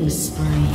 Killing spree.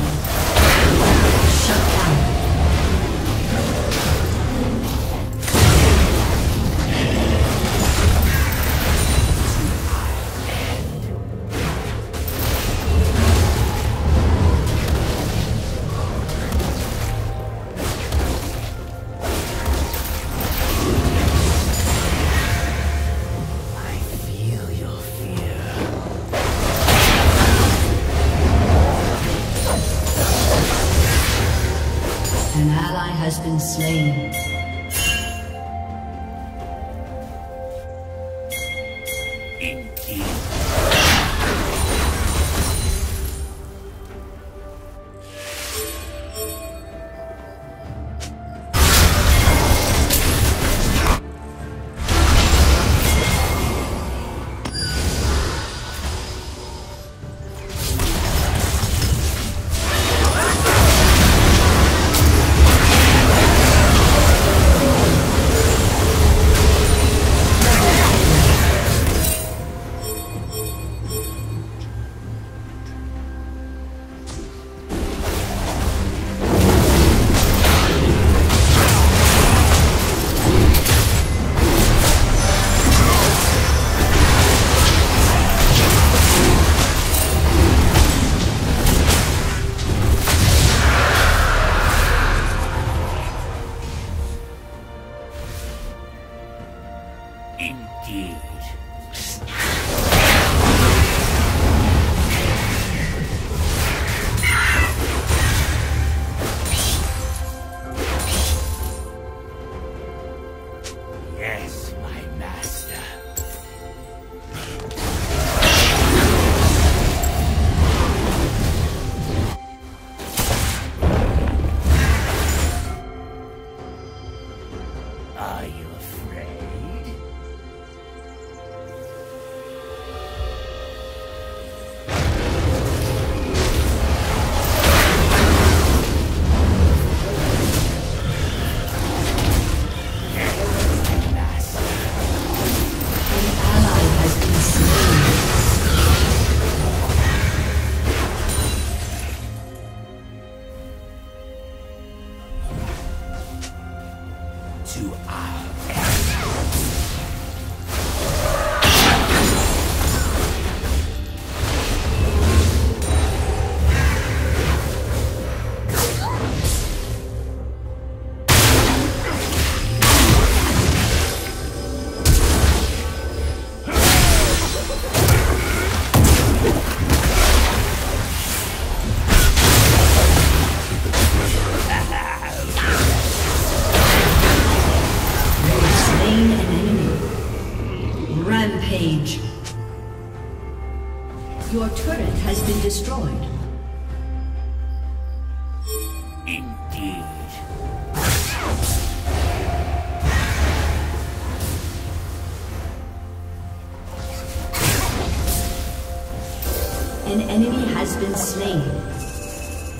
Has been slain.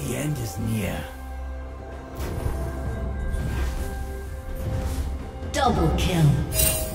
The end is near. Double kill.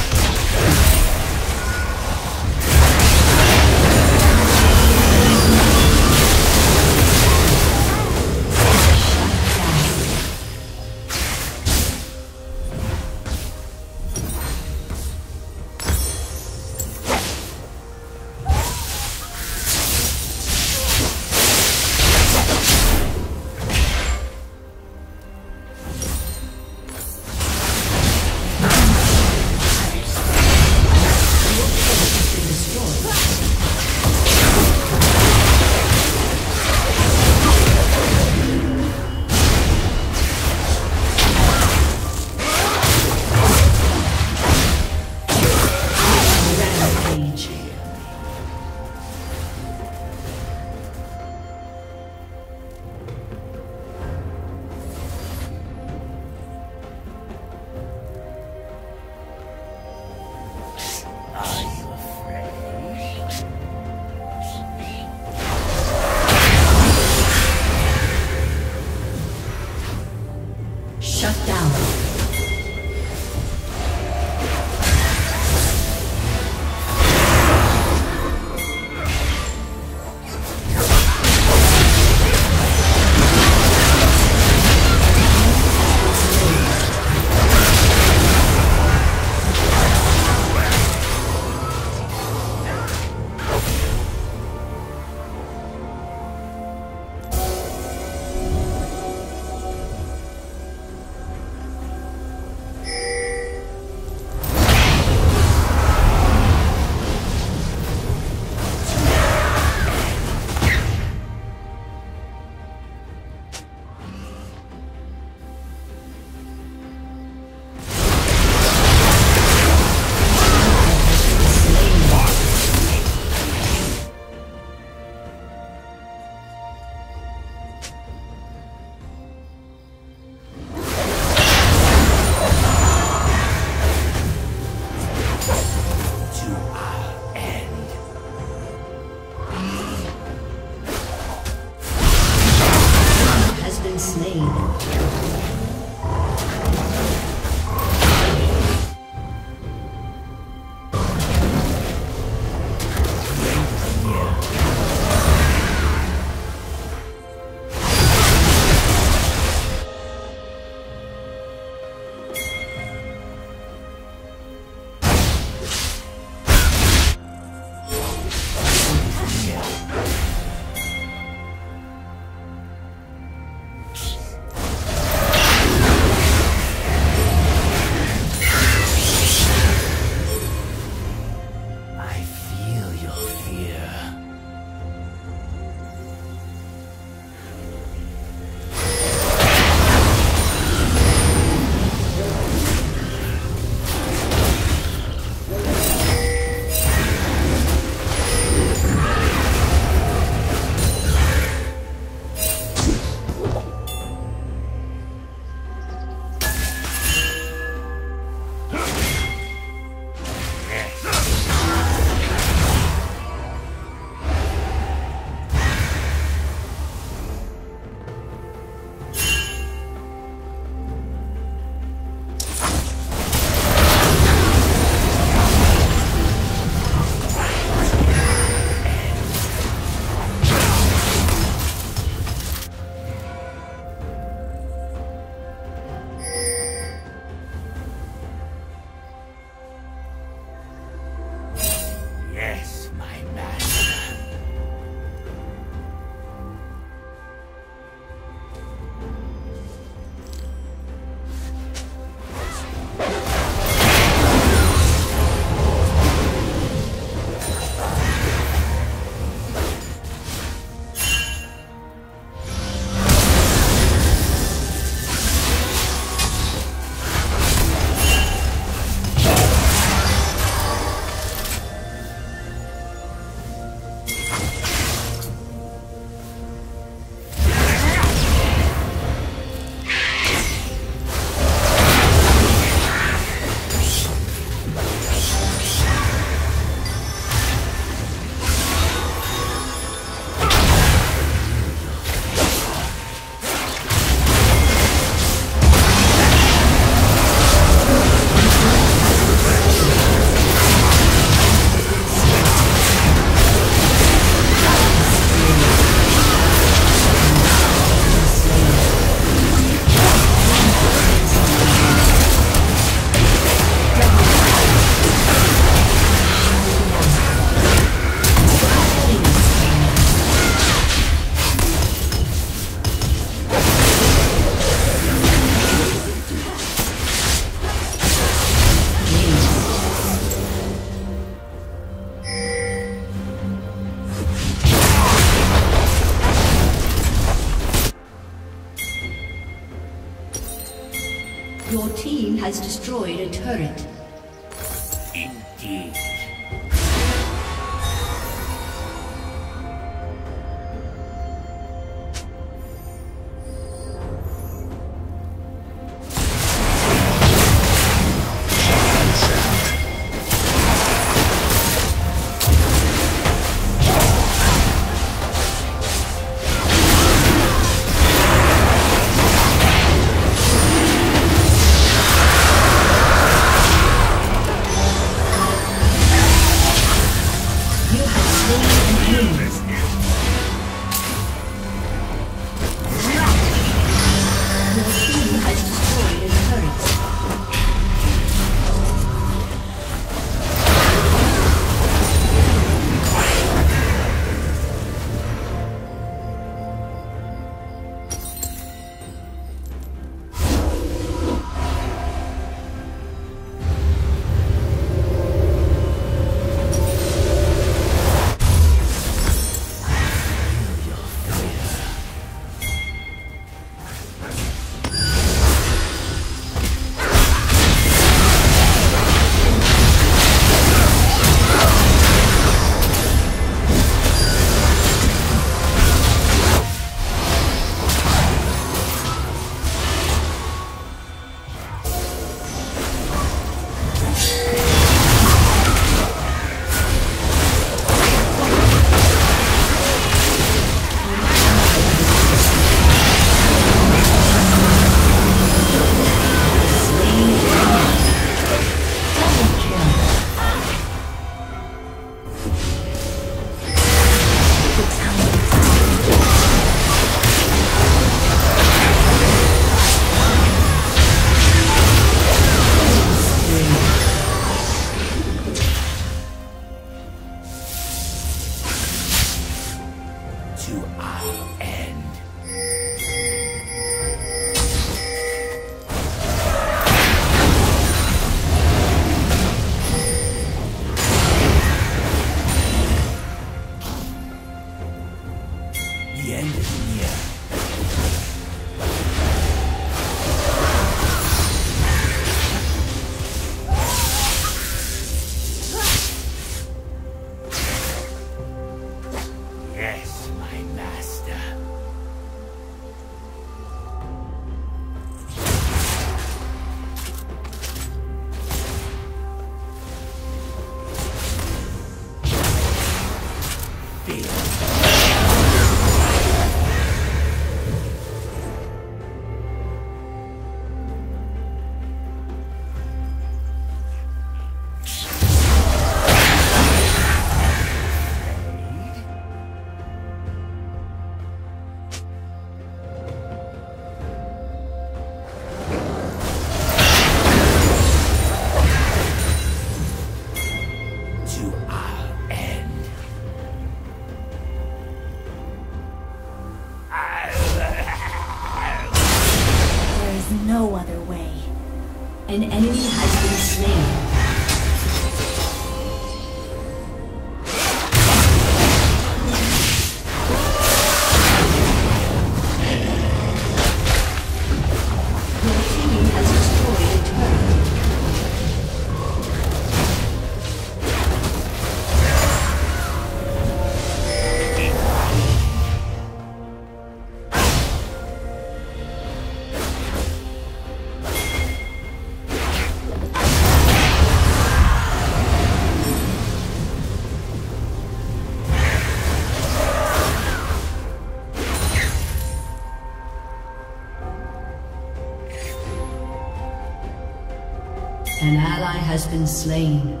An ally has been slain.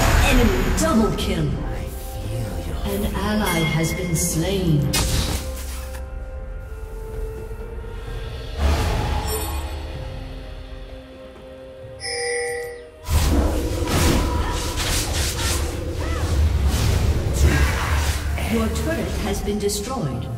Enemy double kill. An ally has been slain. Your turret has been destroyed.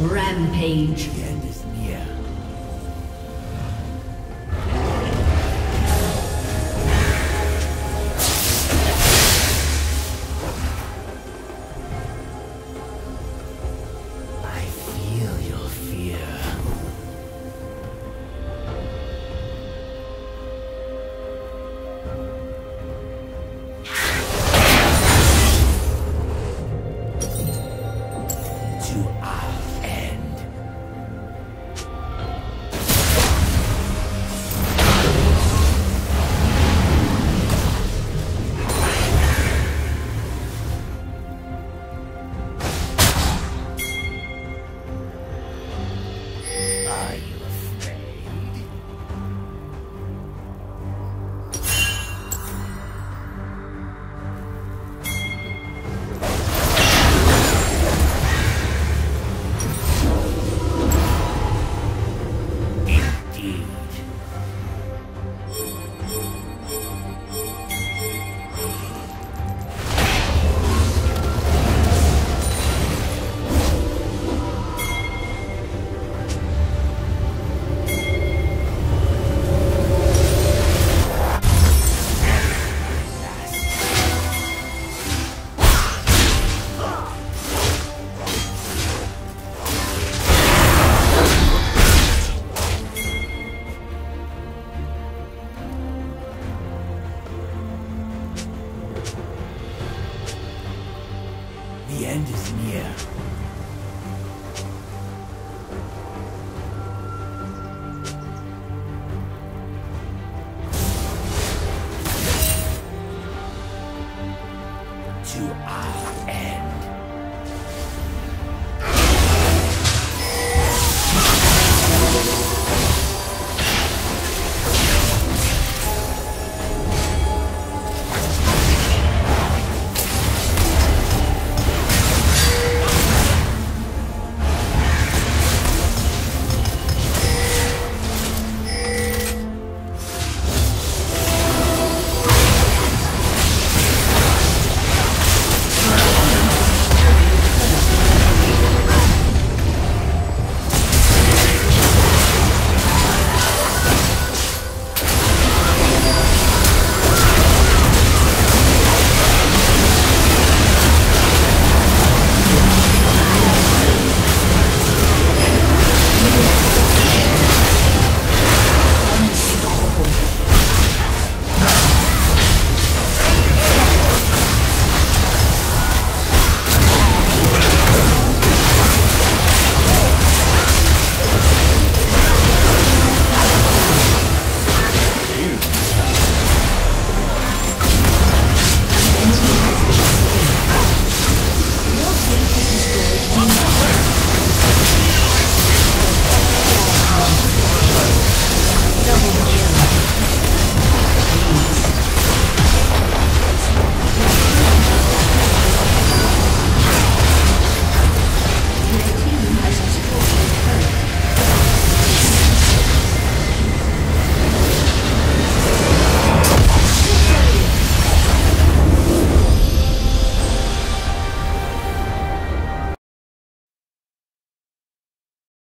Rampage. The end is near.